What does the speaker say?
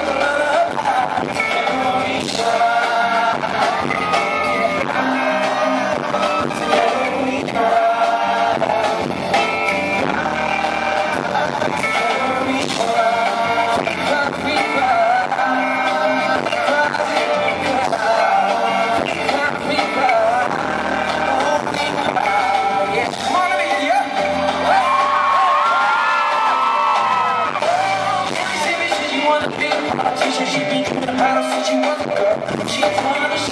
la 我的变化其实是比你们还要刺激我的歌其实我的心